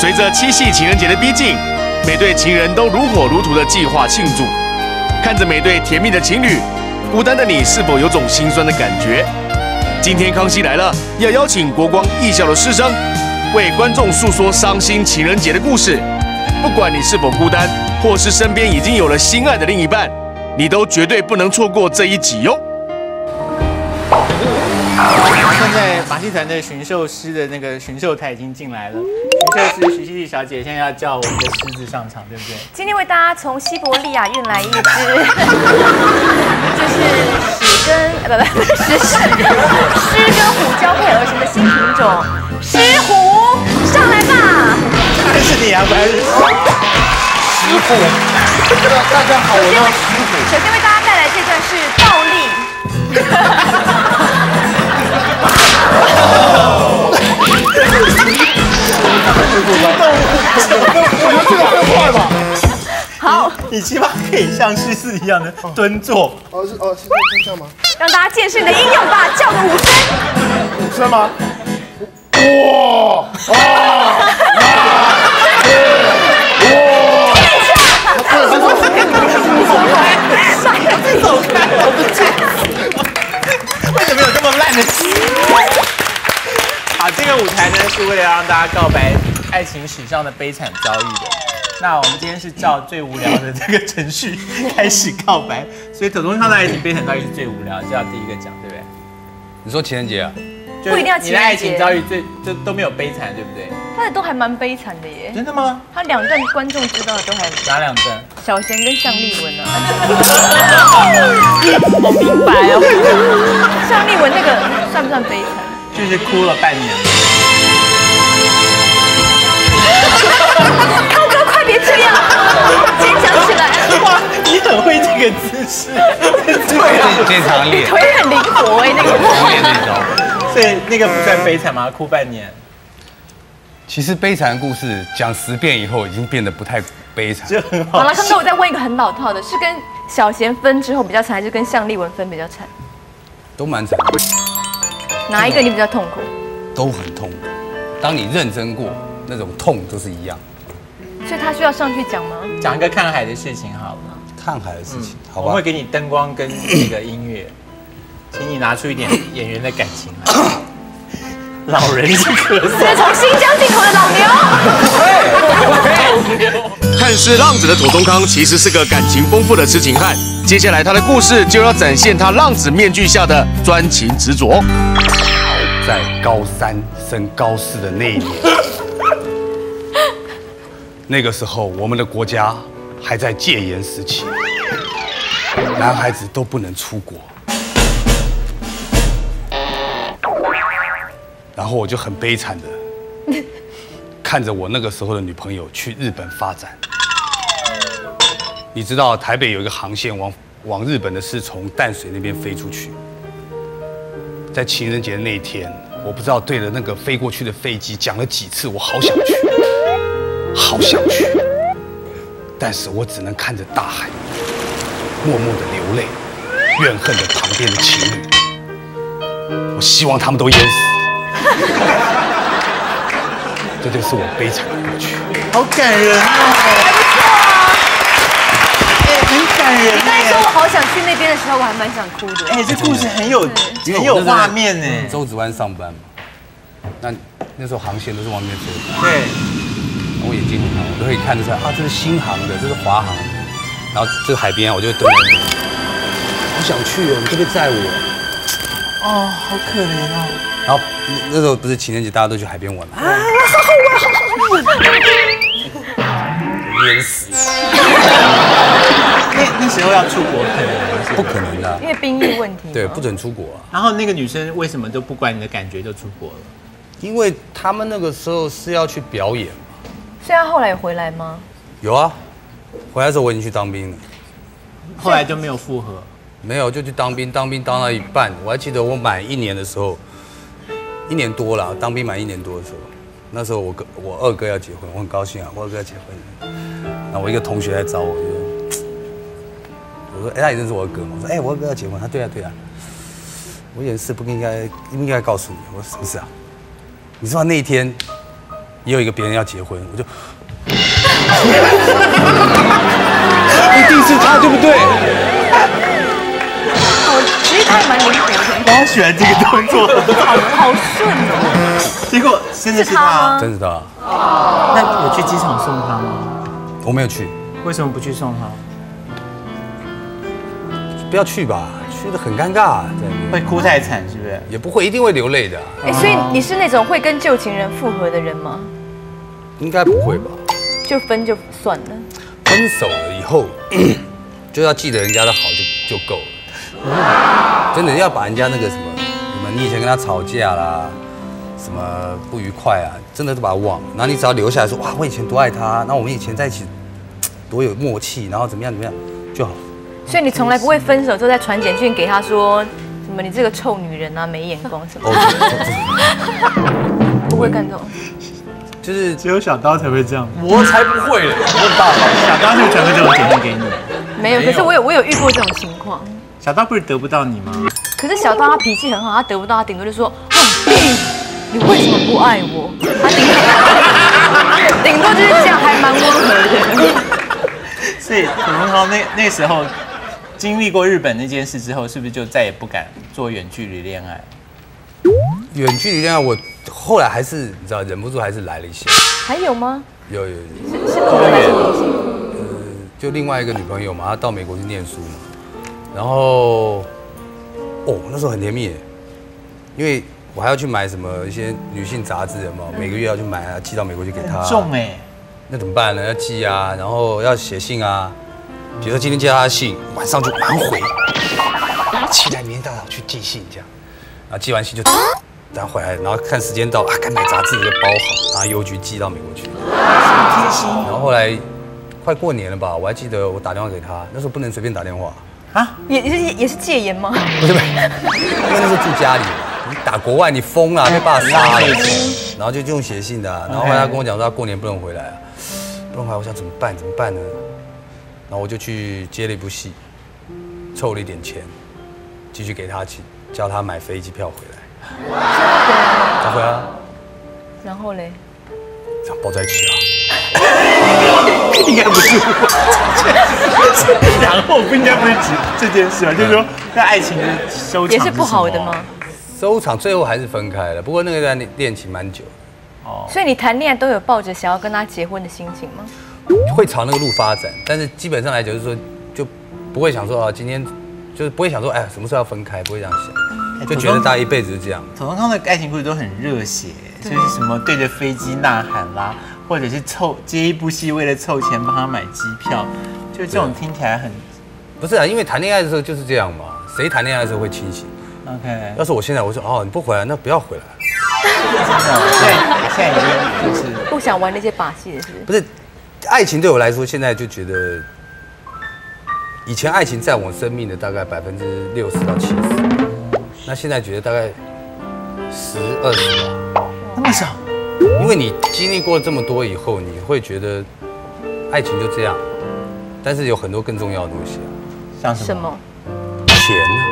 随着七夕情人节的逼近，每对情人都如火如荼的计划庆祝。看着每对甜蜜的情侣，孤单的你是否有种心酸的感觉？今天康熙来了，要邀请国光艺校的师生，为观众诉说伤心情人节的故事。不管你是否孤单，或是身边已经有了心爱的另一半，你都绝对不能错过这一集哟。现在马戏团的驯兽师的那个驯兽台已经进来了，驯兽师徐熙娣小姐现在要叫我们的狮子上场，对不对？今天为大家从西伯利亚运来一只，就是屎跟呃不不是狮狮跟虎交配而成的新品种狮虎，吧！当然是你啊，不然是狮虎。大家好，我叫师傅。首先为大家带来这段是倒立。我觉得这个更快吧。好，你起码可以像狮子一样的蹲坐。哦是哦是这样吗？让大家见识你的英勇吧，叫个五声。五声吗？哇啊！的戏？好，这个舞台呢是为了让大家告白爱情史上的悲惨遭遇的。那我们今天是照最无聊的这个程序开始告白，所以统统上的爱情悲惨遭遇是最无聊，就要第一个讲，对不对？你说情人节啊？不一定要你的爱情人节情遭遇最就都没有悲惨，对不对？他的都还蛮悲惨的耶。真的吗？他两段观众知道的都还哪两段？小贤跟向立文啊，我明白哦。向立文那个算不算悲惨？就是哭了半年。涛哥，快别这样，坚强起来。哇，你很会这个姿势，对啊，经常练，腿很灵活哎，那个。练那招。所以那个不算悲惨吗？哭半年，其实悲惨的故事讲十遍以后，已经变得不太悲惨。就很好好了，刚刚，我再问一个很老套的，是跟小贤分之后比较惨，还是跟向丽文分比较惨？都蛮惨，哪一个你比较痛苦？都很痛苦。当你认真过，那种痛都是一样。所以他需要上去讲吗？讲一个看海的事情好了。看海的事情，好吧我会？给你灯光跟那个音乐，请你拿出一点演员的感情来。老人是咳这是嗽，从新疆进口的老牛老牛。看似浪子的土东康，其实是个感情丰富的痴情汉。接下来他的故事就要展现他浪子面具下的专情执着。在高三升高四的那一年，那个时候我们的国家还在戒严时期，男孩子都不能出国。然后我就很悲惨的看着我那个时候的女朋友去日本发展。你知道台北有一个航线往往日本的是从淡水那边飞出去。在情人节那一天，我不知道对着那个飞过去的飞机讲了几次，我好想去，好想去，但是我只能看着大海，默默的流泪，怨恨着旁边的情侣。我希望他们都淹死。这就是我悲惨的过去。好感人哦，感人你刚才说我哎。好想去那边的时候，我还蛮想哭的。哎，这故事很有很有画面呢。周子湾上班嘛，那那时候航线都是往那边飞的。对，然后我眼睛很好，我都可以看得出来啊，这是新航的，这是华航的。然后这个海边啊，我就会蹲在那边，好想去哦，你可不可以载我？哦，好可怜哦。然后那那时候不是情人节，大家都去海边玩嘛，啊，淹死，那那时候要出国可能吗不可能的啊、因为兵役问题。对，不。准出国啊，然后那个女生为什么都不管你的感觉就出国了？因为他们那个时候是要去表演嘛。所以他后来有回来吗？有啊，回来的时候我已经去当兵了，后来就没有复合。没有就去当兵，当兵当到一半，我还记得我满一年的时候，一年多了，当兵满一年多的时候，那时候我哥我二哥要结婚，我很高兴啊，我二哥要结婚。然后我一个同学来找我，我说哎、他也认识我二哥吗？我说哎、我二哥要结婚，他对啊对啊。我有件事不应该不应该告诉你，我说什么事啊？你知道那一天也有一个别人要结婚，我就 一定是他对不对？好，其实他也蛮灵活的，我好喜欢这个动作，好好顺哦。结果真的是是他。真是他，那有去机场送他吗？我没有去，为什么不去送他？不要去吧，去的很尴尬，在那边会哭太惨是不是？也不会一定会流泪的啊、哎，所以你是那种会跟旧情人复合的人吗？应该不会吧？就分就算了。分手了以后，就要记得人家的好就就够了。真的要把人家那个什么什么，你以前跟他吵架啦，什么不愉快啊，真的都把他忘了。然后你只要留下来说，哇，我以前多爱他，那我们以前在一起多有默契，然后怎么样怎么样就好。所以你从来不会分手之后再传简讯给他说什么你这个臭女人啊，没眼光什么 不会干这种。就是只有小刀才会这样。我才不会嘞，我很大方。小刀就传个这种简讯给你，没有，可是我有我有遇过这种情况。小刀不是得不到你吗？可是小刀他脾气很好，他得不到，他顶多就说：“哦，你为什么不爱我？”他顶多 顶多就是这样，还蛮温和的。所以土龙涛那那时候经历过日本那件事之后，是不是就再也不敢做远距离恋爱？远距离恋爱，我后来还是你知道忍不住还是来了一些，还有吗？有有有。是是多远？就另外一个女朋友嘛，她到美国去念书嘛，然后哦那时候很甜蜜耶，因为我还要去买什么一些女性杂志嘛，每个月要去买啊，寄到美国去给她。很重哎，那怎么办呢？要寄啊，然后要写信啊，比如说今天接到她的信，晚上就忙回，期待明天大早去寄信这样，啊寄完信就。然后回来，然后看时间到啊，该买杂志就包好，然后邮局寄到美国去。贴心然后后来快过年了吧，我还记得我打电话给他，那时候不能随便打电话，啊，也也是也是戒严吗？不是不是，因为那时候住家里打国外你疯了，被爸杀了，然后就用写信的啊、然后后来他跟我讲说他过年不能回来啊，不能回来，我想怎么办怎么办呢？我就去接了一部戏，凑了一点钱，继续给他去叫他买飞机票回来，他回来啊，然后嘞，这样抱在一起啊。应该不是。然后不应该不是指这件事啊？就是说，在爱情的收场也是不好的吗？？收场最后还是分开了，不过那个段恋情蛮久的，哦，所以你谈恋爱都有抱着想要跟他结婚的心情吗？会朝那个路发展，但是基本上来讲就是说，就不会想说啊，今天就是不会想说，哎，什么时候要分开，不会这样想，就觉得大家一辈子是这样。土龙康的爱情故事都很热血，就是什么对着飞机呐喊啦，或者是凑接一部戏为了凑钱帮他买机票，就这种听起来很不是啊，因为谈恋爱的时候就是这样嘛，谁谈恋爱的时候会清醒？OK。要是我现在我说哦，你不回来，那不要回来。现在现在已经就是不想玩那些把戏的是不是？不是，爱情对我来说，现在就觉得，以前爱情占我生命的大概百分之六十到七十，那现在觉得大概十二十吧。那么少，因为你经历过这么多以后，你会觉得爱情就这样，但是有很多更重要的东西啊，像什么？什么？钱呢、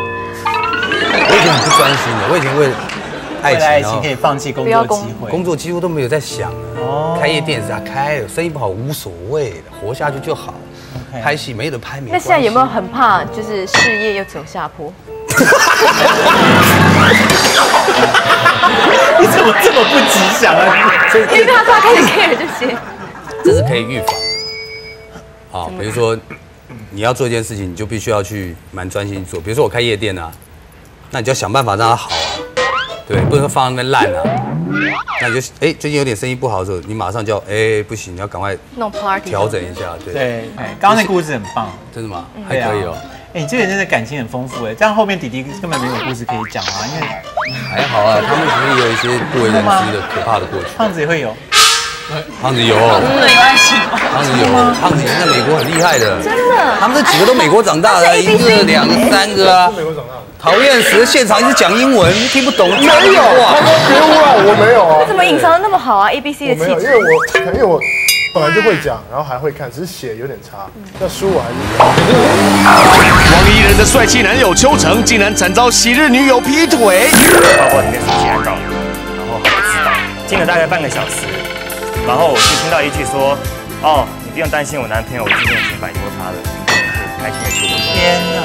我以前很不专心的，我以前为了爱情，为了爱情可以放弃工作机会，工作几乎都没有在想了。哦开夜店是啊，开了生意不好无所谓的，活下去就好。拍戏没得拍没那。现在有没有很怕，就是事业又走下坡？你怎么这么不吉祥啊？因为他说他开始 care 这些，这是可以预防。好，比如说你要做一件事情，你就必须要去蛮专心做。比如说我开夜店啊，那你就要想办法让它好啊，对，不能放在那边烂啊。那你就哎、最近有点生意不好的时候，你马上就要哎、不行，你要赶快弄 party 调整一下，对，对，哎刚刚那故事很棒，真的吗？还可以哦，。哎，你这个人真的感情很丰富哎，这样后面弟弟根本没有故事可以讲啊，因为还好啊，他们只是有一些不为人知的可怕的过去。胖子也会有。胖子有，没关系，胖子有，胖子以前在美国很厉害的，真的。他们这几个都美国长大的，一个、两个、三个啊。讨厌死了！现场一直讲英文，听不懂。没有，他说别污染，我没有啊。你怎么隐藏的那么好啊？A B C 我没有，因的气质为。我可能因为我本来就会讲，然后还会看，只是写有点差。那书我还是王一人的帅气男友邱成竟然惨遭昔日女友劈腿。包括里面手机按到，然后还不知道，听了大概半个小时，然后我就听到一句说，哦，你不用担心我男朋友，我今天已经摆脱他了，开心的去我天哪！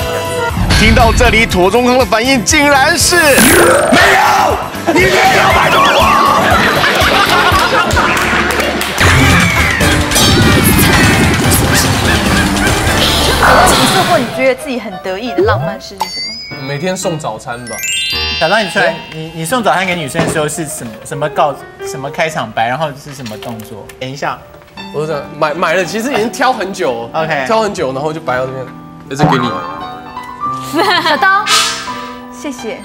听到这里，土中康的反应竟然是没有你做过你觉得自己很得意的浪漫事是什么？每天送早餐吧。小张，你出来，你你送早餐给女生的时候是什么什么告什么开场白，然后是什么动作？等一下，我是这样买买了，其实已经挑很久 OK 挑很久，然后就摆到这边，这是给你。小刀，谢谢。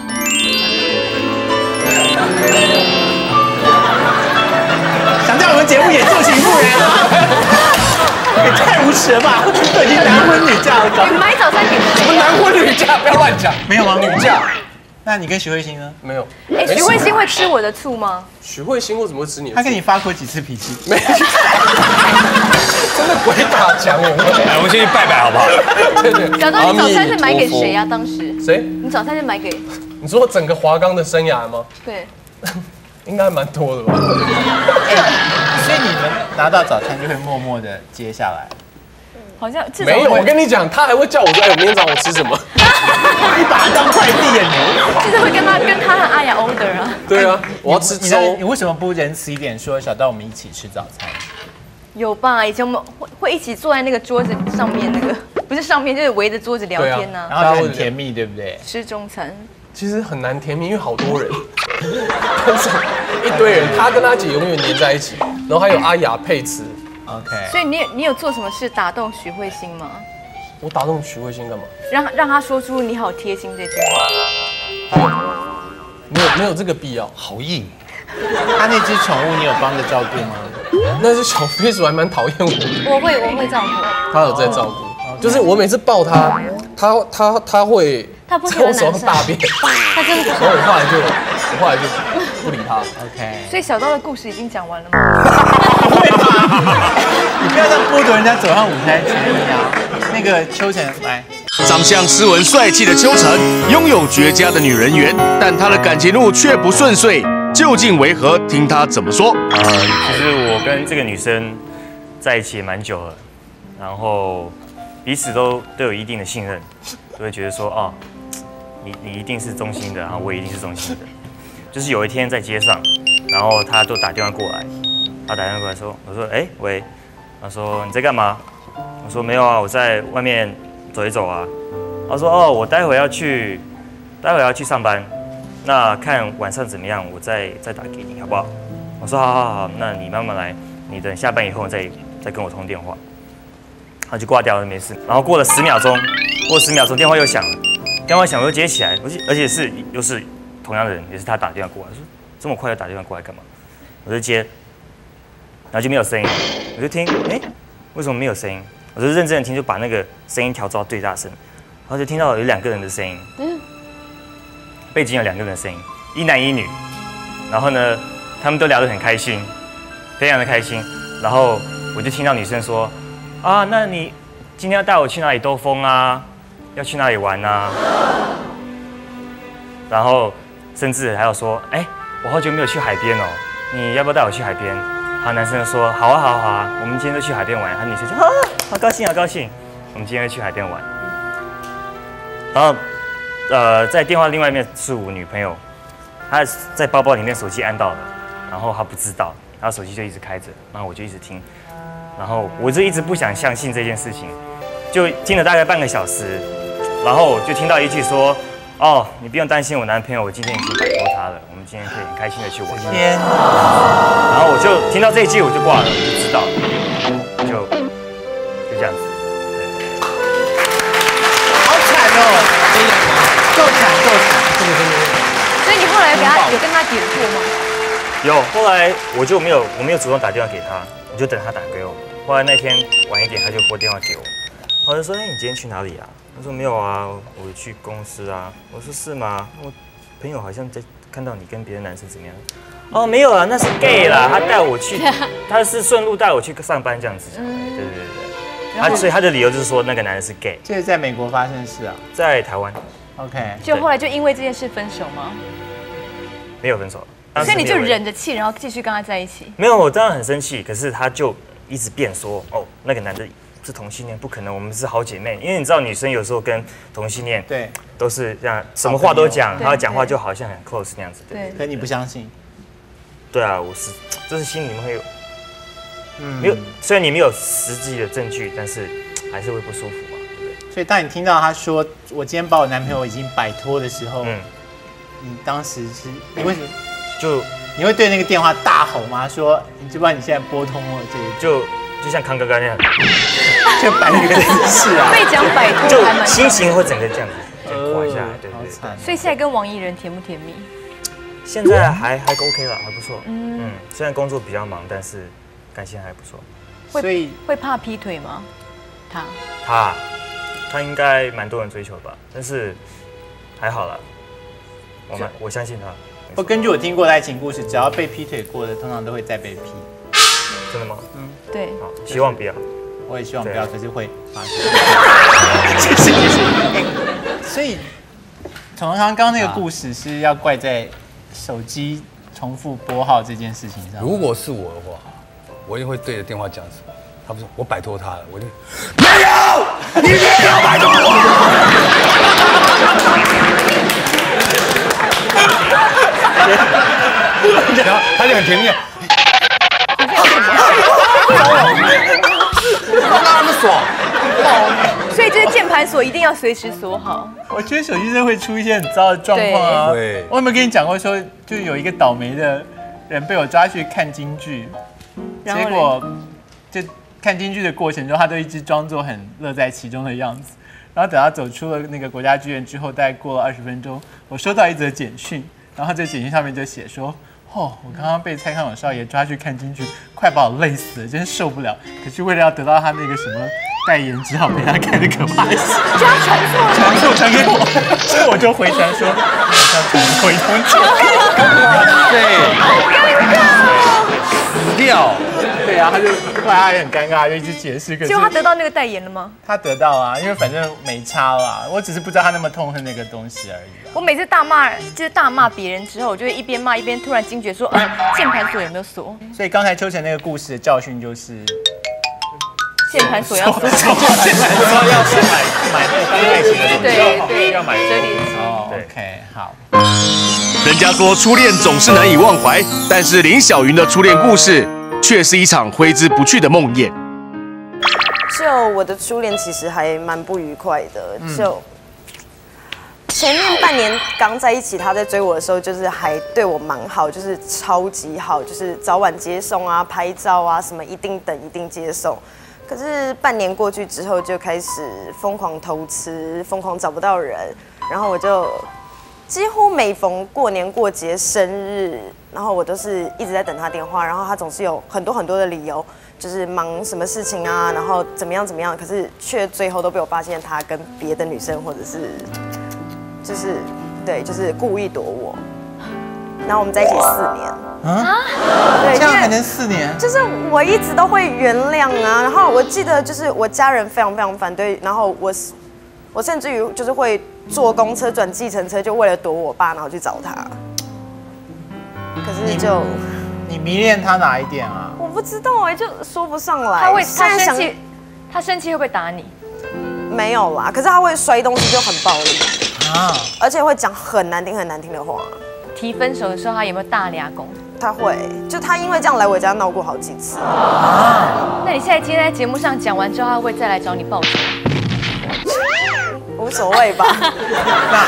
想在我们节目演旧情妇人啊？也太无耻了吧！都已经男婚女嫁了，搞你买早餐给谁？男婚女嫁，不要乱讲。没有吗？女嫁那你跟徐慧欣呢？没有。哎，徐慧欣会吃我的醋吗？徐慧欣为什么会吃你的？他跟你发过几次脾气？没有。真的鬼打墙我们。来，我们先去拜拜好不好？对对。小刀，你早餐是买给谁呀？当时谁？你早餐是买给你说整个华冈的生涯吗？对，应该蛮多的吧。所以你们拿到早餐就会默默的接下来，好像没有，我跟你讲，他还会叫我说，哎，我明天早上我吃什么？你把它当快递耶你！就是会跟他跟他和阿雅 order 啊。对啊，我要吃粥你。为什么不仁慈一点说小刀我们一起吃早餐？有吧？以前我们会会一起坐在那个桌子上面，那个 不是上面，就是围着桌子聊天呢、然后就很甜蜜，对不对？吃中餐。其实很难甜蜜，因为好多人，但是一堆人，他跟他姐永远黏在一起，然后还有阿雅佩慈，OK，所以你有你有做什么事打动许慧欣吗？我打动许慧欣干嘛？让让他说出“你好贴心”这句话。没有没有这个必要。好硬。他那只宠物你有帮着照顾吗？那只小飞鼠还蛮讨厌我的，我会我会照顾。他有在照顾，就是我每次抱他，他他他会他不喜在我手上大便，他真的不然后我后来就我后来就不理他。OK，所以小刀的故事已经讲完了吗？你不要这样剥夺人家走上舞台的权利啊！那个秋晨来，长相斯文帅气的秋晨，拥有绝佳的女人缘，但他的感情路却不顺遂，究竟为何？听他怎么说。呃，其实我跟这个女生在一起也蛮久了，然后彼此都都有一定的信任，都会觉得说，哦，你你一定是忠心的，然后我也一定是忠心的。就是有一天在街上，然后他就打电话过来，他打电话过来说，我说，哎，喂，他说你在干嘛？我说没有啊，我在外面走一走啊。他说，哦，我待会要去，待会要去上班，那看晚上怎么样，我再再打给你，好不好？我说好好好，那你慢慢来，你等下班以后再再跟我通电话。他就挂掉了，没事。然后过了十秒钟，过十秒钟电话又响了，电话响我又接起来，而且而且是又是同样的人，也是他打电话过来，说这么快就打电话过来干嘛？我就接，然后就没有声音，我就听，哎，为什么没有声音？我就认真的听，就把那个声音调到最大声，然后就听到有两个人的声音，背景有两个人的声音，一男一女，然后呢，他们都聊得很开心，非常的开心。然后我就听到女生说：“啊，那你今天要带我去哪里兜风啊？要去哪里玩啊？”然后甚至还有说：“哎，我好久没有去海边哦，你要不要带我去海边？”好男生就说：“好啊，好啊，好啊，我们今天就去海边玩。”他女生就啊，好高兴，好高兴，我们今天去海边玩。然后呃，在电话另外一面是我女朋友，她在包包里面手机按到了，然后她不知道，然后手机就一直开着，然后我就一直听，然后我就一直不想相信这件事情，就听了大概半个小时，然后就听到一句说，哦，你不用担心我男朋友，我今天已经摆脱他了，我们今天可以很开心的去玩。天哪！然后我就听到这一句我就挂了，我就知道了，就就这样子。好惨哦！够惨够惨！所以你后来有给他有跟他点过吗？有，后来我就没有，我没有主动打电话给他，我就等他打给我。后来那天晚一点，他就拨电话给我，我就说：“哎、你今天去哪里啊？”他他说没有啊，我去公司啊。我说是吗？我朋友好像在看到你跟别的男生怎么样？哦，没有啊，那是 gay 啦，他带我去，他是顺路带我去上班这样子嗯。对对对对。他所以他的理由就是说那个男人是 gay，这是在美国发生的事啊。在台湾 OK，就后来就因为这件事分手吗？没有分手，所以你就忍着气，然后继续跟他在一起。没有，我当然很生气，可是他就一直辩说，哦，那个男的是同性恋，不可能，我们是好姐妹。因为你知道，女生有时候跟同性恋对，都是这样，什么话都讲，然后讲话就好像很 close 那样子。对，对，可你不相信？对啊，我是，就是心里面会有嗯没有，虽然你没有实际的证据，但是还是会不舒服嘛，对不对？所以当你听到他说我今天把我男朋友已经摆脱的时候，嗯，你当时是你为什么就你会对那个电话大吼吗？说你知不知道你现在拨通了这个就就像康哥哥那样，就摆那个是啊，被讲摆脱就还蛮心情会整个这样子，这样垮下来，对对对。所以现在跟王艺人甜不甜蜜？现在还还 OK 了，还不错。嗯嗯，虽然工作比较忙，但是感情还不错。所以会怕劈腿吗？他他他应该蛮多人追求吧，但是还好啦，我们我相信他。不根据我听过的爱情故事，只要被劈腿过的，通常都会再被劈。真的吗？嗯对，好，希望不要。我也希望不要，可是会发生。谢谢谢谢。所以，从刚刚那个故事是要怪在手机重复拨号这件事情上。如果是我的话，我一定会对着电话讲什么？他不是我摆脱他了，我就没有，你不要摆脱我。然后他就很甜蜜，让他们爽。所以这个键盘锁一定要随时锁好。我觉得手机真的会出一些很糟的状况啊。对我有没有跟你讲过说，就有一个倒霉的人被我抓去看京剧，结果就看京剧的过程中，他都一直装作很乐在其中的样子。然后等他走出了那个国家剧院之后，大概过了二十分钟，我收到一则简讯，然后这简讯上面就写说。哦，我刚刚被蔡康永少爷抓去看京剧，快把我累死了，真受不了。可是为了要得到他那个什么代言，只好陪他看那可怕的戏。就要传错了。传送传给我，所以 我就回传说，我要传回通知。死掉。对啊，他就后来他也很尴尬，就一直解释。可是结果他得到那个代言了吗？他得到啊，因为反正没差啦，我只是不知道他那么痛恨那个东西而已啊。我每次大骂，就是大骂别人之后，我就会一边骂一边突然惊觉说，啊，键盘锁有没有锁？所以刚才秋晨那个故事的教训就是，键盘锁要锁。现在不知道要去买买那个当爱情的东西。对对，要买这里哦，OK，好。人家说初恋总是难以忘怀，但是林小云的初恋故事却是一场挥之不去的梦魇。就我的初恋其实还蛮不愉快的，就前面半年刚在一起，他在追我的时候，就是还对我蛮好，就是超级好，就是早晚接送啊、拍照啊什么，一定等一定接送。可是半年过去之后，就开始疯狂偷吃，疯狂找不到人，然后我就几乎每逢过年过节、生日，然后我都是一直在等他电话，然后他总是有很多很多的理由，就是忙什么事情啊，然后怎么样怎么样，可是却最后都被我发现他跟别的女生或者是就是对，就是故意躲我。然后我们在一起四年，啊，对，这样还能四年？就是我一直都会原谅啊。然后我记得就是我家人非常非常反对，然后我是我甚至于就是会坐公车转计程车，就为了躲我爸，然后去找他。可是就你迷恋他哪一点啊？我不知道哎、就说不上来。他会他生气，他生气会不会打你？没有啦，可是他会摔东西就很暴力，啊，而且会讲很难听很难听的话。提分手的时候，他有没有大俩拱？他会，就他因为这样来我家闹过好几次。啊那你现在今天在节目上讲完之后，他会再来找你报仇？无所谓吧，那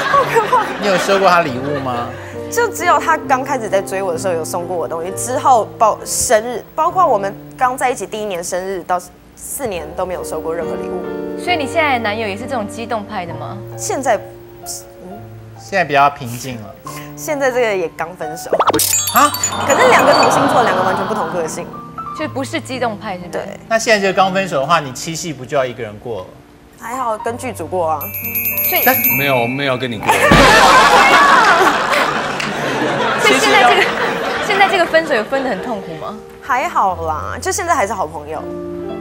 你有收过他礼物吗？就只有他刚开始在追我的时候有送过我东西，之后包生日，包括我们刚在一起第一年生日到四年都没有收过任何礼物。所以你现在的男友也是这种激动派的吗？现在嗯现在比较平静了。现在这个也刚分手，啊，可是两个同星座，两个完全不同个性。就不是激动派，是不是？对，那现在这个刚分手的话，你七夕不就要一个人过了？还好跟剧组过啊，所以没有没有跟你过，所以现在这个现在这个分手有分得很痛苦吗？还好啦，就现在还是好朋友。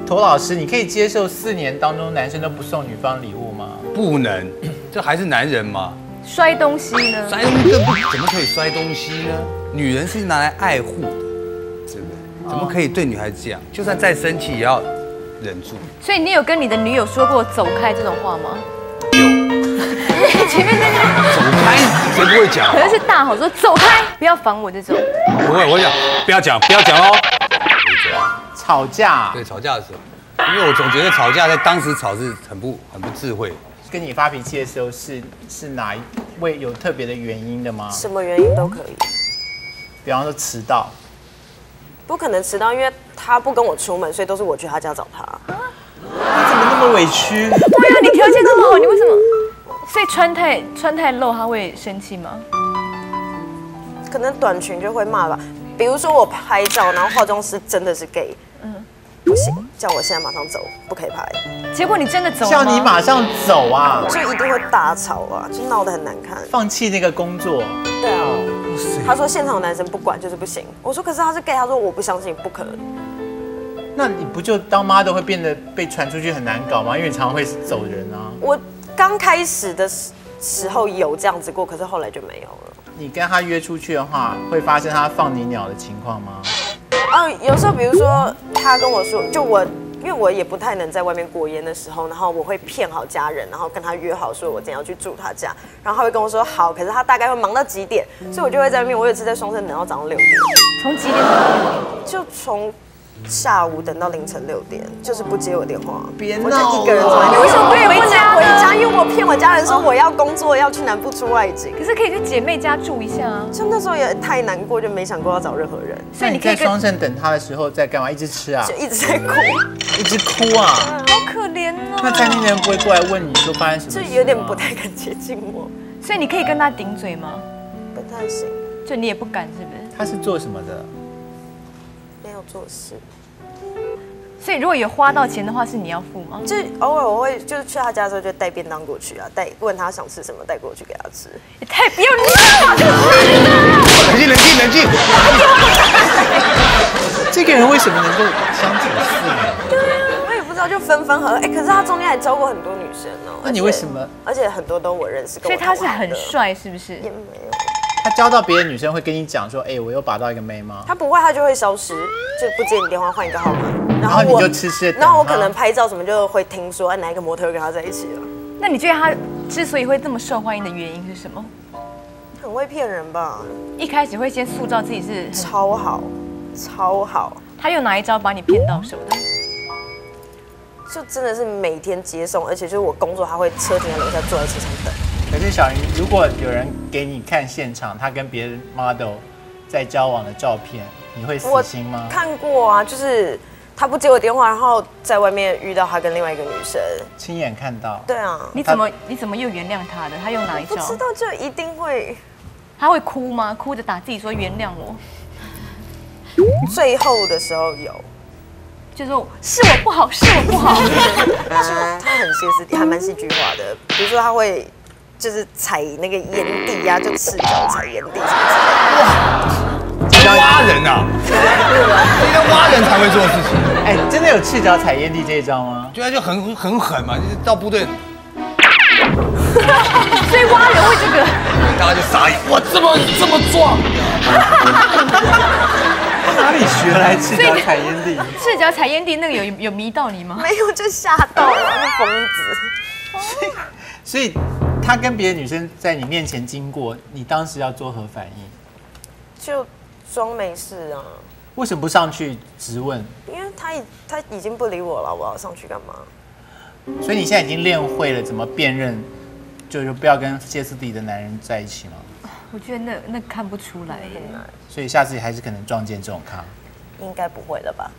涂老师，你可以接受四年当中男生都不送女方礼物吗？不能，这还是男人嘛，摔东西呢？摔东西更不怎么可以摔东西呢？女人是拿来爱护的，对不对？怎么可以对女孩子这样？就算再生气也要忍住。所以你有跟你的女友说过“走开”这种话吗？有 前面那个走开，谁不会讲可？能是大吼说“走开，不要烦我”这种。不会，我讲不要讲，不要讲哦。吵架对，吵架的时候，因为我总觉得吵架在当时吵是很不很不智慧。跟你发脾气的时候是是哪一位有特别的原因的吗？什么原因都可以，比方说迟到，不可能迟到，因为他不跟我出门，所以都是我去他家找他。你怎么那么委屈？对啊，你条件这么好，你为什么？所以穿太穿太露，他会生气吗？可能短裙就会骂吧。比如说我拍照，然后化妆师真的是 gay，嗯，不行，叫我现在马上走，不可以拍，结果你真的走了叫你马上走啊！就一定会大吵啊，就闹得很难看。放弃那个工作，对啊，他说现场有男生不管就是不行，我说可是他是 gay，他说我不相信，不可能。那你不就当妈的会变得被传出去很难搞吗？因为你常常会走人啊。我刚开始的时时候有这样子过，可是后来就没有了。你跟他约出去的话，会发生他放你鸟的情况吗？哦，有时候比如说他跟我说，就我因为我也不太能在外面过夜的时候，然后我会骗好家人，然后跟他约好说我今天要去住他家，然后他会跟我说好，可是他大概会忙到几点，所以我就会在外面。我有一次在双城等到早上六点，从几点到几点？就从下午等到凌晨六点，就是不接我电话，别我就一个人坐在。你为什么不回家呢回家？因为我骗我家人说我要工作，要去南部出外景。可是可以去姐妹家住一下啊。就那时候也太难过，就没想过要找任何人，所以你可以，在双盛等他的时候在干嘛？一直吃啊就，一直在哭，一直哭啊。好可怜哦。那餐厅的人不会过来问你说发生什么事？就有点不太敢接近我，所以你可以跟他顶嘴吗？不太行，就你也不敢是不是？他是做什么的？做事。所以如果有花到钱的话，是你要付吗？就是偶尔我会就是去他家的时候就带便当过去啊，带问他想吃什么带过去给他吃。也太不要脸了！冷静冷静冷静。这个人为什么能够相处四年？对啊我也不知道，就分分合合。哎、可是他中间还招过很多女生哦。那你为什么？而且很多都我认识，所以他是很帅，是不是也？没有。他交到别的女生会跟你讲说，哎，我又把到一个妹吗？他不会，他就会消失，就不接你电话，换一个号码。然然后你就痴痴地等然后我可能拍照什么就会听说，哎，哪一个模特儿跟他在一起了，那你觉得他之所以会这么受欢迎的原因是什么？很会骗人吧？一开始会先塑造自己是，超好，超好，他用哪一招把你骗到手的？就真的是每天接送，而且就是我工作，他会车停在楼下，坐在车上等。可是小云，如果有人给你看现场他跟别人 model 在交往的照片，你会死心吗？看过啊，就是他不接我电话，然后在外面遇到他跟另外一个女生。亲眼看到，对啊，你怎么你怎么又原谅他的？他用哪一招？不知道就一定会他会哭吗？哭着打自己说原谅我，最后的时候有，就是是我不好，是我不好。他说他很歇斯底，还蛮戏剧化的。比如说他会就是踩那个烟蒂呀、就赤脚踩烟蒂什么之类的。这叫挖人啊！应该挖人才会做的事情。哎，真的有赤脚踩烟蒂这一招吗？对啊，就很很狠嘛，就是到部队所以挖人会这个，大家就傻眼，哇，这么这么壮，他哪里学来赤脚踩烟蒂？赤脚踩烟蒂那个有有迷到你吗？没有就吓到了，那疯子。所以所以他跟别的女生在你面前经过，你当时要作何反应？就装没事啊，为什么不上去质问？因为他已他已经不理我了，我要上去干嘛？所以你现在已经练会了怎么辨认，就是不要跟歇斯底里的男人在一起吗？我觉得那那看不出来耶。所以下次还是可能撞见这种咖。应该不会了吧？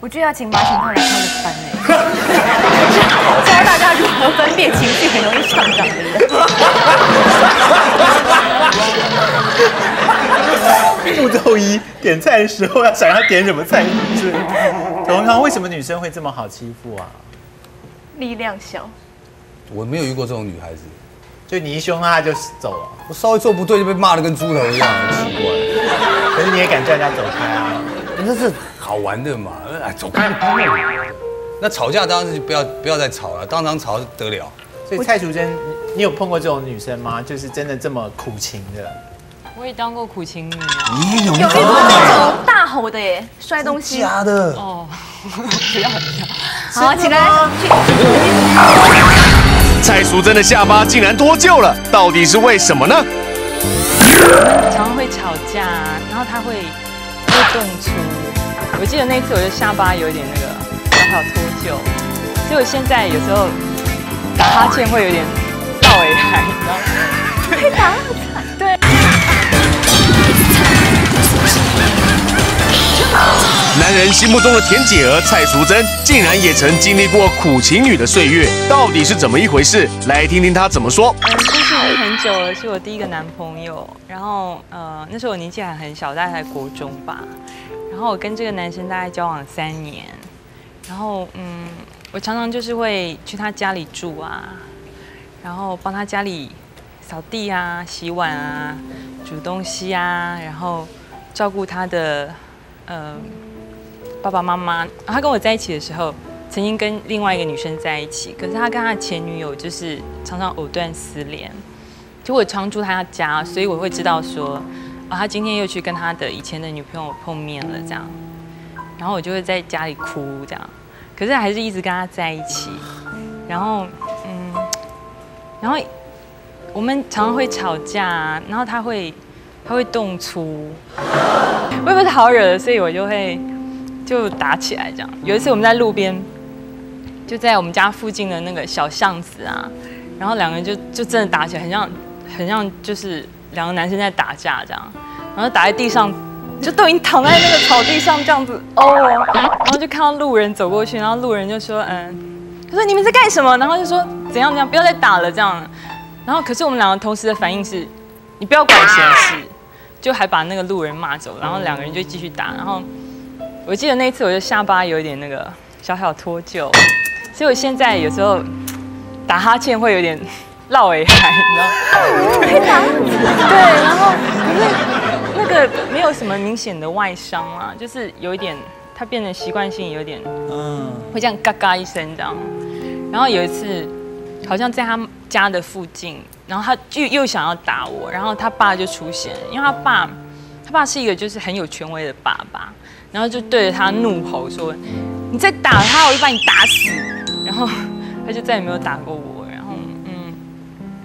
我觉得要请马景涛来开个班哎，教大家如何分辨情绪很容易上涨的人。步骤一，点菜的时候要想要点什么菜是不是？董康，为什么女生会这么好欺负啊？力量小，我没有遇过这种女孩子，就你一凶她就走了，我稍微做不对就被骂的跟猪头一样，很奇怪。可是你也敢叫人家走开啊？那是好玩的嘛，哎，走开。那吵架当然是不要不要再吵了，当场吵得了。所以蔡淑珍，你你有碰过这种女生吗？就是真的这么苦情的？我也当过苦情女啊。你有有遇过那种大吼的耶，摔东西。假的？哦，不要不要。好，请来去。蔡淑珍的下巴竟然脱臼了，到底是为什么呢？常常会吵架，然后她会会动粗。我记得那次我的下巴有点那个小小脱臼，所以我现在有时候打哈欠会有点倒回来，你知道吗？会打对。男人心目中的田姐儿蔡淑珍，竟然也曾经历过苦情女的岁月，到底是怎么一回事？来听听她怎么说。嗯，其实已经很久了，是我第一个男朋友。然后呃，那时候我年纪还很小，大概才国中吧。然后我跟这个男生大概交往三年。然后嗯，我常常就是会去他家里住啊，然后帮他家里扫地啊、洗碗啊、煮东西啊，然后照顾他的呃爸爸妈妈。他跟我在一起的时候，曾经跟另外一个女生在一起，可是他跟他前女友就是常常藕断丝连。就我常住他家，所以我会知道说，啊，他今天又去跟他的以前的女朋友碰面了这样，然后我就会在家里哭这样，可是还是一直跟他在一起，然后嗯，然后我们常常会吵架，然后他会他会动粗，我也不是好惹的，所以我就会就打起来这样。有一次我们在路边，就在我们家附近的那个小巷子啊，然后两个人就就真的打起来，很像很像就是两个男生在打架这样，然后打在地上，就都已经躺在那个草地上这样子哦，然后就看到路人走过去，然后路人就说嗯，他说你们在干什么？然后就说怎样怎样，不要再打了这样。然后可是我们两个同时的反应是，你不要管闲事，就还把那个路人骂走，然后两个人就继续打。然后我记得那一次我就下巴有一点那个小小脱臼，所以我现在有时候打哈欠会有点落尾海，你知道吗？会打。对，然后可是那个没有什么明显的外伤啊，就是有一点，他变得习惯性有点，嗯，会这样嘎嘎一声这样。然后有一次，好像在他家的附近，然后他就又想要打我，然后他爸就出现，因为他爸，他爸是一个就是很有权威的爸爸，然后就对着他怒吼说：“你再打他，我就把你打死。”然后他就再也没有打过我，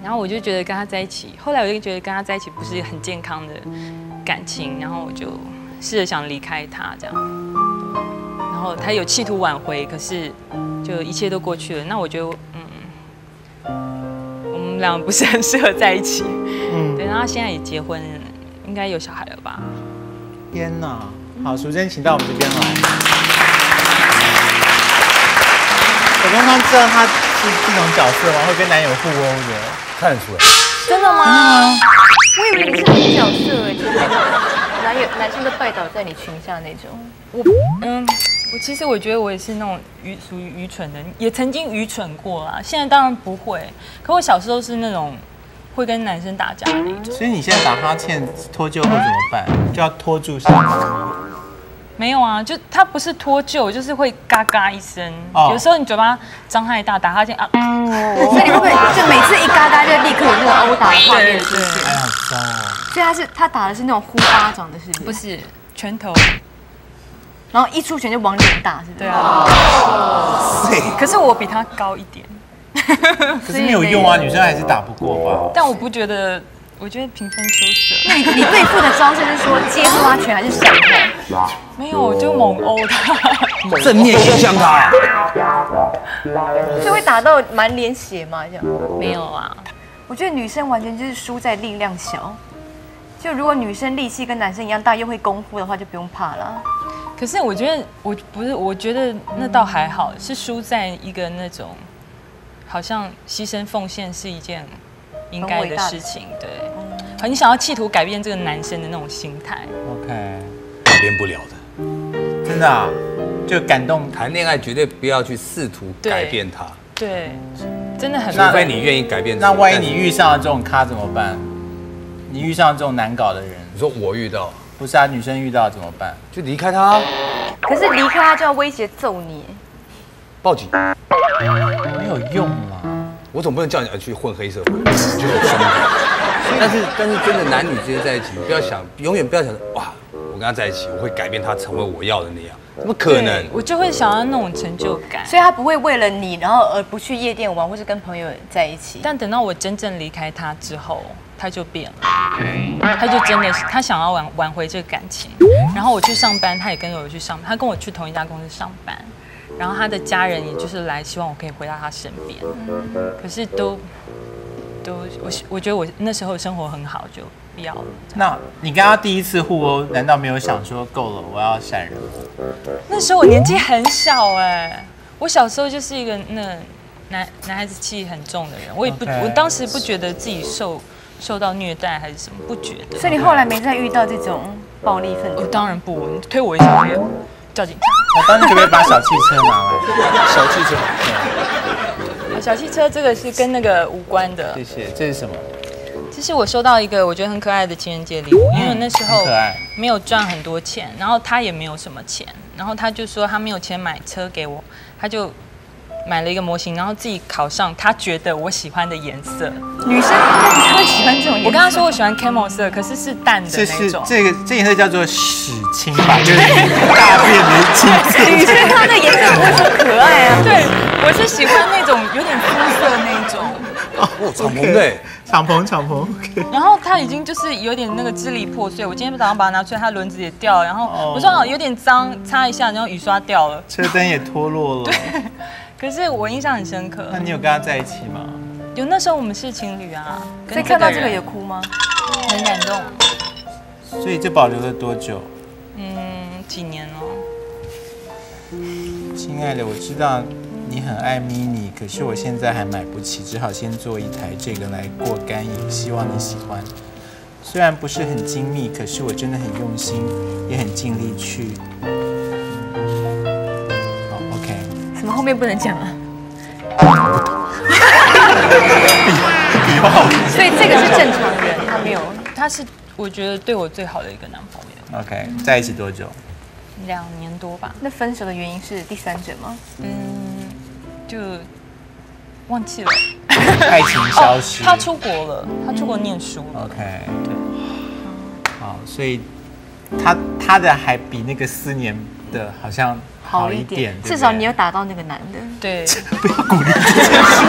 然后我就觉得跟他在一起，后来我就觉得跟他在一起不是很健康的感情，然后我就试着想离开他这样，然后他有企图挽回，可是就一切都过去了。那我觉得，嗯，我们俩不是很适合在一起。嗯，对，然后他现在也结婚，应该有小孩了吧？天哪！好，淑珍，请到我们这边来。我刚刚知道他是这种角色吗？会跟男友互殴的，看得出来。真的吗？我以为你是女角色哎，就是那个男友男生都拜倒在你裙下那种。我嗯，我其实我觉得我也是那种愚属于愚蠢的，也曾经愚蠢过啦。现在当然不会，可我小时候是那种会跟男生打架的那种。所以你现在打哈欠脱臼后怎么办？就要拖住下巴。没有啊，就它不是脱臼，就是会嘎嘎一声。哦有时候你嘴巴张太大，打哈欠啊，所以你会不会就每次一嘎嘎就立刻有那个殴打的画面出现？哎，好糟哦。所以他是他打的是那种呼巴掌的，是不是？不是拳头。然后一出拳就往脸打，是不是？对啊。可是我比他高一点，可是没有用啊，女生还是打不过吧？但我不觉得，我觉得平分秋色。那你你对付的招式是说接住他拳还是闪开？没有，我就猛殴他。正面影响他。所以会打到满脸血吗？这样？没有啊，我觉得女生完全就是输在力量小。就如果女生力气跟男生一样大，又会功夫的话，就不用怕了。可是我觉得我不是，我觉得那倒还好，是输在一个那种好像牺牲奉献是一件应该的事情，对。很想要企图改变这个男生的那种心态。OK，改变不了的。真的啊，就感动谈恋爱绝对不要去试图改变他，对，真的很那除非你愿意改变。那万一你遇上了这种咖怎么办？你遇上这种难搞的人，你说我遇到不是啊，女生遇到怎么办？就离开他，可是离开他就要威胁揍你，报警。没有用啦。我总不能叫你去混黑社会，就有伤害。但是但是真的男女之间在一起，你不要想，永远不要想着哇，我跟他在一起，我会改变他成为我要的那样，怎么可能？我就会想要那种成就感。所以他不会为了你，然后而不去夜店玩，或是跟朋友在一起。但等到我真正离开他之后，他就变了，他就真的是他想要挽挽回这个感情。然后我去上班，他也跟着我去上班，他跟我去同一家公司上班。然后他的家人也就是来希望我可以回到他身边，可是都都我我觉得我那时候生活很好，就不要了。那你跟他第一次互殴，难道没有想说够了，我要闪人吗？那时候我年纪很小哎、我小时候就是一个那男男孩子气很重的人，我也不我当时不觉得自己受受到虐待还是什么，不觉得。所以你后来没再遇到这种暴力分我子？当然不，你推我一下，叫警察。我当时可不可以把小汽车拿来？小汽车，小汽车这个是跟那个无关的谢，谢。这是什么？这是我收到一个我觉得很可爱的情人节礼物，因为那时候没有赚很多钱，然后他也没有什么钱，然后他就说他没有钱买车给我，他就买了一个模型，然后自己考上他觉得我喜欢的颜色。女生她会喜欢这种颜色。我跟他说我喜欢 camel 色，可是是淡的这是那种。这个这颜色叫做屎青吧，就是大便的青色。女生她的颜色不会说可爱啊。对，我是喜欢那种有点肤色那一种，哦，敞篷的欸，敞篷敞篷。然后它已经就是有点那个支离破碎。我今天早上把它拿出来，它轮子也掉了，然后哦我说哦有点脏，擦一下，然后雨刷掉了。车灯也脱落了。可是我印象很深刻那，你有跟他在一起吗？有那时候我们是情侣啊，所以看到这个也哭吗？很感动。所以这保留了多久？嗯，几年了。亲爱的，我知道你很爱 mini，可是我现在还买不起，只好先做一台这个来过干瘾，希望你喜欢。虽然不是很精密，可是我真的很用心，也很尽力去。后面不能讲啊？笔画好所以这个是正常人，他没有。他是我觉得对我最好的一个男朋友，OK，在一起多久？两年多吧。那分手的原因是第三者吗？嗯，就忘记了。爱情消失。他出国了，他出国念书了。OK，好，所以他他的还比那个四年的好像好一点，至少你有打到那个男的。对，不要鼓励这件事。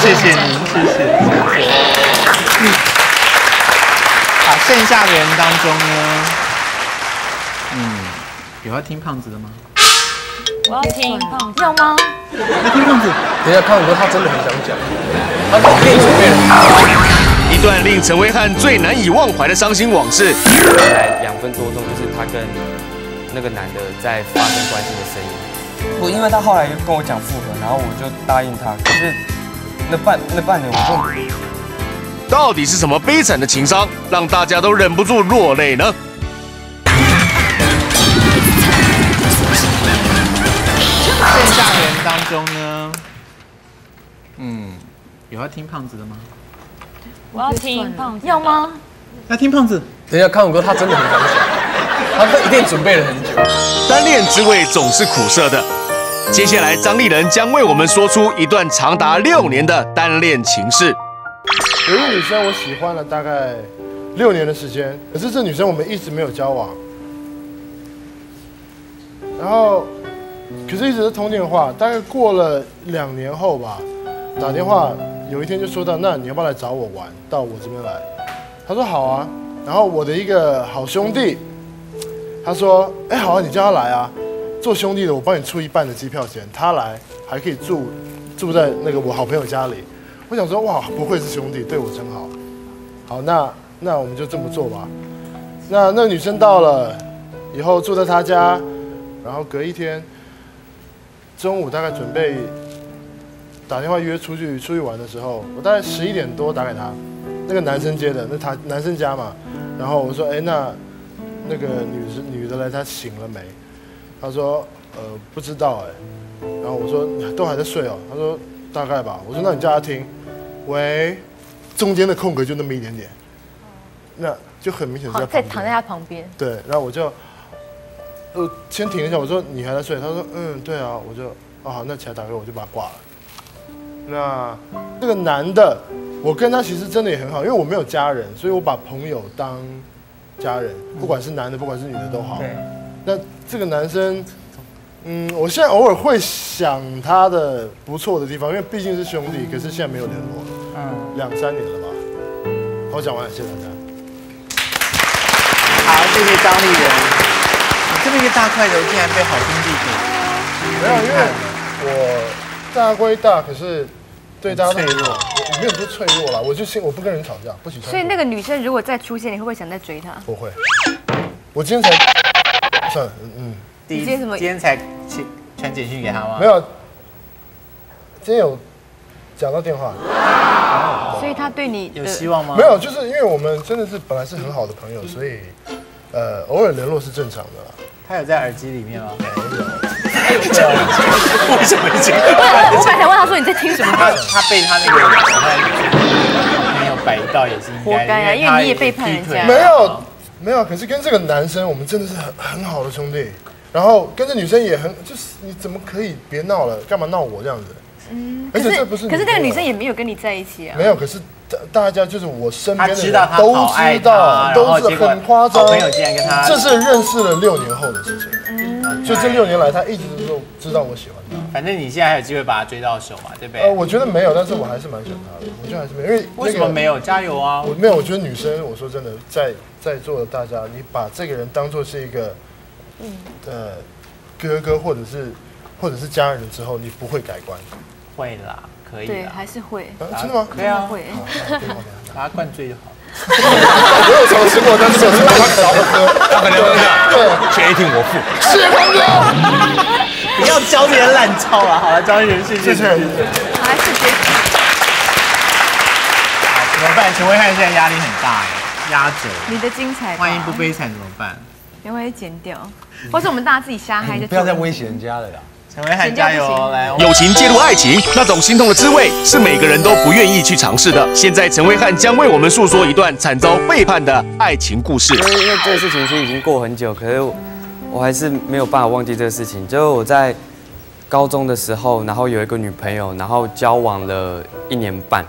谢谢您，谢谢，谢谢。好，剩下的人当中呢，嗯，有要听胖子的吗？我要听胖子。要吗？要听胖子。等一下康永哥他真的很想讲，他一定准备了。一段令陈威汉最难以忘怀的伤心往事。来两分多钟，就是他跟那个男的在发生关系的声音。我因为他后来又跟我讲复合，然后我就答应他，可是那半那半年我就到底是什么悲惨的情伤，让大家都忍不住落泪呢？剩下的人当中呢，嗯，有要听胖子的吗？我要听胖子。要吗？要听胖子。等一下康永哥他真的很想讲，他一定准备了很久。单恋之味总是苦涩的。接下来，张丽人将为我们说出一段长达六年的单恋情事。有一个女生我喜欢了大概六年的时间，可是这女生我们一直没有交往，然后可是一直是通电话，大概过了两年后吧，打电话有一天就说到，那你要不要来找我玩，到我这边来？他说好啊，然后我的一个好兄弟，他说，哎好啊，你叫他来啊，做兄弟的我帮你出一半的机票钱，他来还可以住住在那个我好朋友家里。我想说，哇，不愧是兄弟，对我真好。好，那那我们就这么做吧。那那女生到了以后住在他家，然后隔一天中午大概准备打电话约出去出去玩的时候，我大概十一点多打给他，那个男生接的，那他男生家嘛。然后我说，哎，那那个女生女的来，她醒了没？她说呃，不知道哎。然后我说都还在睡哦，她说大概吧。我说那你叫她听，喂，中间的空格就那么一点点，那就很明显在旁边再躺在他旁边。对，然后我就，呃，先停一下，我说你还在睡？她说嗯，对啊，我就，哦好，那起来打给我，我就把他挂了。那这个男的，我跟他其实真的也很好，因为我没有家人，所以我把朋友当家人，不管是男的，不管是女的都好。对，那这个男生，嗯，我现在偶尔会想他的不错的地方，因为毕竟是兄弟，可是现在没有联络了，嗯，两三年了吧。好，我讲完了，谢谢大家。好，谢谢张丽人。你这么一个大块头，竟然被好兄弟给没有，因为我大归大，可是对大家都脆弱。我没有说脆弱了，我就先我不跟人吵架，不喜欢。所以那个女生如果再出现，你会不会想再追她？不会。我今天才算了，嗯，第一你今天什么今天才传传简讯给他吗？没有。今天有讲到电话，所以她对你有希望吗？没有，就是因为我们真的是本来是很好的朋友，所以呃偶尔联络是正常的啦。他有在耳机里面吗？没有。为什么已经？我我本来想问他说你在听什么他歌？他被他那个没有摆到也是应该的，活该啊因为你也背叛人家没有，没有。可是跟这个男生，我们真的是很很好的兄弟。然后跟这女生也很，就是你怎么可以别闹了？干嘛闹我这样子？嗯，而可是且这不是可是那个女朋友女生也没有跟你在一起啊。没有，可是大大家就是我身边的人他知道他都知道，然后都是很夸张。好朋友竟然跟他这是认识了六年后的事情。嗯，就这六年来，他一直都知道我喜欢他。反正你现在还有机会把他追到手嘛，对不对呃，对？我觉得没有，但是我还是蛮喜欢他的。我觉得还是没有，因为、那个、为什么没有？加油啊！我没有，我觉得女生，我说真的，在在座的大家，你把这个人当做是一个，嗯呃，哥哥或者是或者是家人之后，你不会改观。会啦，可以对，还是会，啊、真的吗？可以啊，会。把他灌醉就好。我有尝试过，但是我是把他可能会这样，对，钱一定我付。谢。光哥，不要教这些烂招了，好了，张艺人，谢谢。谢谢。你。好，来谢谢。好怎么办？陈慧翰现在压力很大，压轴。你的精彩吧，万一不悲惨怎么办？没关系，剪掉，或是我们大家自己瞎嗨就。不要再威胁人家了啦。陈威翰加油哦！来，友情介入爱情，那种心痛的滋味是每个人都不愿意去尝试的。现在陈威汉将为我们诉说一段惨遭背叛的爱情故事。因为因为这个事情其实已经过很久，可是我我还是没有办法忘记这个事情。就是我在高中的时候，然后有一个女朋友，然后交往了一年半，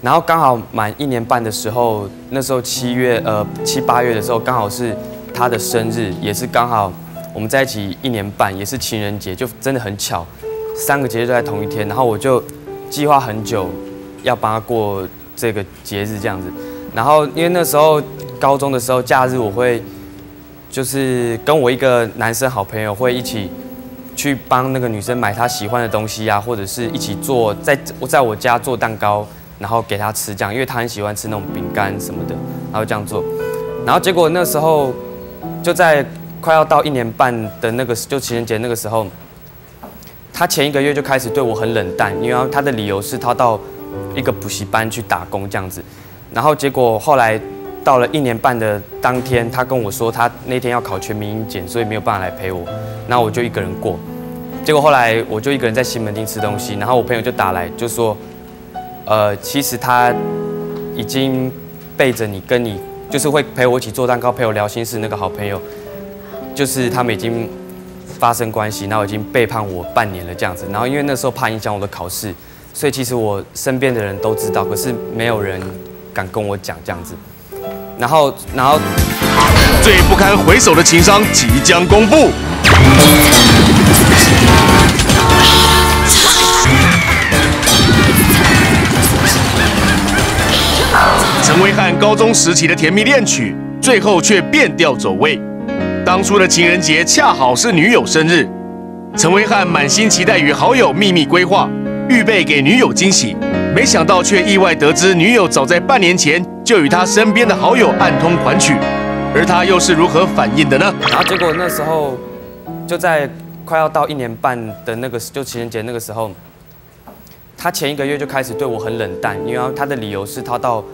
然后刚好满一年半的时候，那时候七月呃七八月的时候，刚好是她的生日，也是刚好我们在一起一年半，也是情人节，就真的很巧，三个节日都在同一天，然后我就计划很久要帮她过这个节日这样子。然后因为那时候高中的时候，假日我会就是跟我一个男生好朋友会一起去帮那个女生买她喜欢的东西啊，或者是一起做在我在我家做蛋糕，然后给她吃这样，因为她很喜欢吃那种饼干什么的，然后这样做。然后结果那时候就在快要到一年半的那个就情人节那个时候，他前一个月就开始对我很冷淡，因为他的理由是他到一个补习班去打工这样子。然后结果后来到了一年半的当天，他跟我说他那天要考全民英检，所以没有办法来陪我。那我就一个人过。结果后来我就一个人在西门町吃东西，然后我朋友就打来就说，呃，其实他已经背着你跟你就是会陪我一起做蛋糕、陪我聊心事那个好朋友，就是他们已经发生关系，然后已经背叛我半年了这样子。然后因为那时候怕影响我的考试，所以其实我身边的人都知道，可是没有人敢跟我讲这样子。然后，然后最不堪回首的情伤即将公布。陈威汉高中时期的甜蜜恋曲，最后却变调走位。当初的情人节恰好是女友生日，陈威汉满心期待与好友秘密规划，预备给女友惊喜，没想到却意外得知女友早在半年前就与他身边的好友暗通款曲，而他又是如何反应的呢？然后结果那时候就在快要到一年半的那个就情人节那个时候，他前一个月就开始对我很冷淡，因为他的理由是他到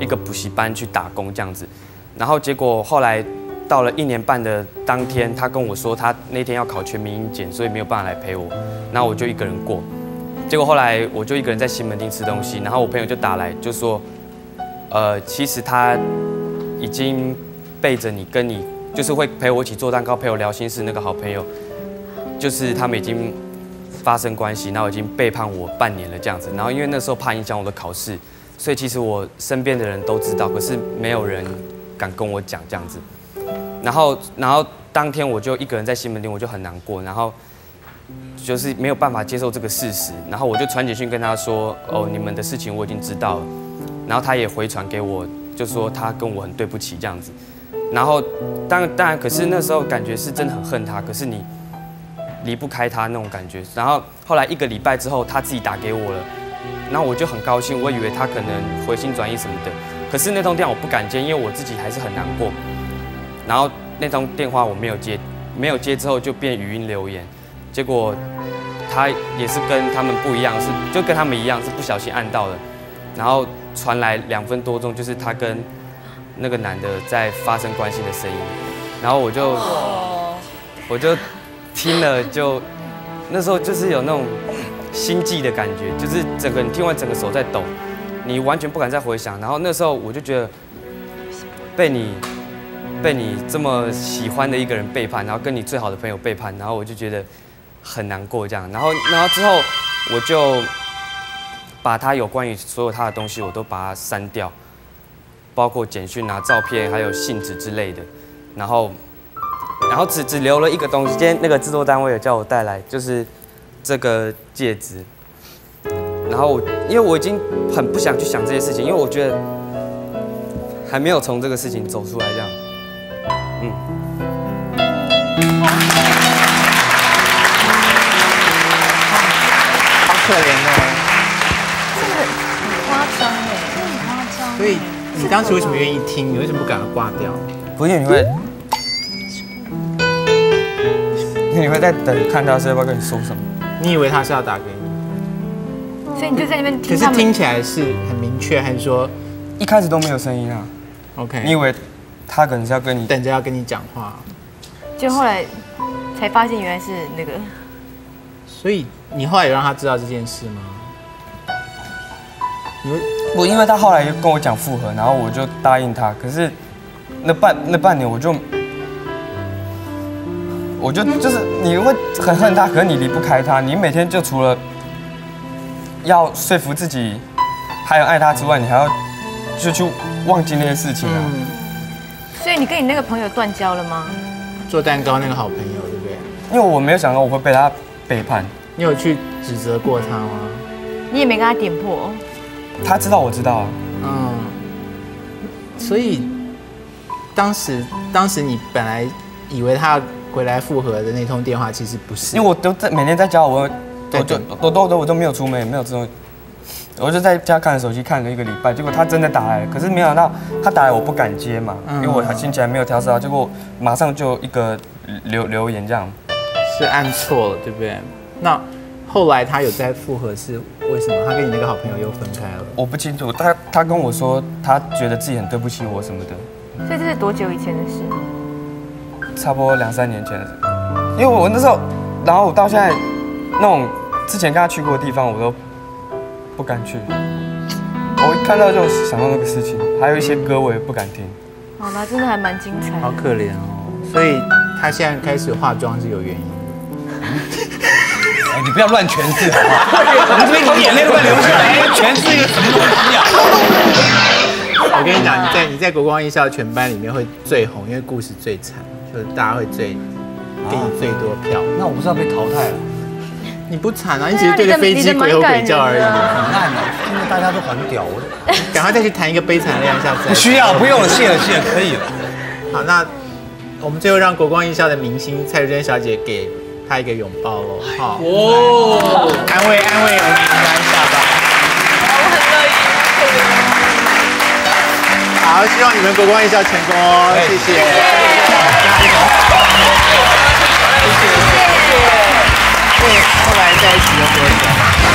一个补习班去打工这样子。然后结果后来到了一年半的当天，他跟我说他那天要考全民英检，所以没有办法来陪我，然后我就一个人过。结果后来我就一个人在西门町吃东西，然后我朋友就打来就说，呃，其实他已经背着你跟你就是会陪我一起做蛋糕、陪我聊心事那个好朋友，就是他们已经发生关系，然后已经背叛我半年了这样子。然后因为那时候怕影响我的考试，所以其实我身边的人都知道，可是没有人敢跟我讲这样子。然后，然后当天我就一个人在西门町，我就很难过，然后就是没有办法接受这个事实。然后我就传简讯跟他说：“哦，你们的事情我已经知道了。”然后他也回传给我，就说他跟我很对不起这样子。然后当当然，可是那时候感觉是真的很恨他，可是你离不开他那种感觉。然后后来一个礼拜之后，他自己打给我了，然后我就很高兴，我以为他可能回心转意什么的。可是那通电话我不敢接，因为我自己还是很难过。然后那通电话我没有接，没有接之后就变语音留言，结果他也是跟他们不一样，是就跟他们一样是不小心按到的，然后传来两分多钟就是他跟那个男的在发生关系的声音，然后我就我就听了就那时候就是有那种心悸的感觉，就是整个你听完整个手在抖，你完全不敢再回想，然后那时候我就觉得被你。被你这么喜欢的一个人背叛，然后跟你最好的朋友背叛，然后我就觉得很难过这样。然后，然后之后我就把他有关于所有他的东西我都把它删掉，包括简讯啊、照片，还有信纸之类的。然后，然后只只留了一个东西，今天那个制作单位有叫我带来，就是这个戒指。然后，因为我已经很不想去想这些事情，因为我觉得还没有从这个事情走出来这样。可怜哦。这个很夸张哎，很夸张。所以你当时为什么愿意听？你为什么不敢挂掉？不是你会，你会在等看他是要不要跟你说什么？你以为他是要打给你？所以你就在那边听。可是听起来是很明确，还是说一开始都没有声音啊？OK，你以为？他可能是要跟你等着要跟你讲话，就后来才发现原来是那个。所以你后来有让他知道这件事吗？你我因为他后来又跟我讲复合，然后我就答应他。可是那半那半年我就我就就是你会很恨他，可是你离不开他。你每天就除了要说服自己还有爱他之外，你还要就去忘记那些事情啊。所以你跟你那个朋友断交了吗？做蛋糕那个好朋友，对不对？因为我没有想到我会被他背叛。你有去指责过他吗？你也没跟他点破。他知道，我知道啊。嗯。所以当时，当时你本来以为他回来复合的那通电话，其实不是。因为我都在每天在家，我我就我都都我都没有出门，也没有这种。我就在家看手机看了一个礼拜，结果他真的打来，可是没想到他打来我不敢接嘛，因为我心情还没有调试好，结果马上就一个留留言这样，是按错了对不对？那后来他有在复合是为什么？他跟你那个好朋友又分开了？我不清楚，他他跟我说他觉得自己很对不起我什么的。所以这是多久以前的事？差不多两三年前的事，因为我那时候，然后我到现在那种之前跟他去过的地方我都。不敢去，我一看到就想到那个事情，还有一些歌我也不敢听。好吧，真的还蛮精彩。好可怜哦，所以他现在开始化妆是有原因的。哎，你不要乱诠释好不好？我们这边眼泪都快流下来，诠释一个什么东西啊？我跟你讲，你在你在国光艺校全班里面会最红，因为故事最惨，就是大家会最给你最多票。那我不是要被淘汰了？你不惨啊，你只是对着飞机鬼吼鬼叫而已。很烂啊，现在大家都很屌。我赶快再去谈一个悲惨恋爱，下次。不需要，不用了，谢了，谢了，可以了。好，那我们最后让国光艺校的明星蔡淑珍小姐给他一个拥抱哦。好，哦，安慰安慰我们平安下吧。我很乐意。好，希望你们国光艺校成功哦，谢谢。谢谢。谢谢。对后来在一起的多久？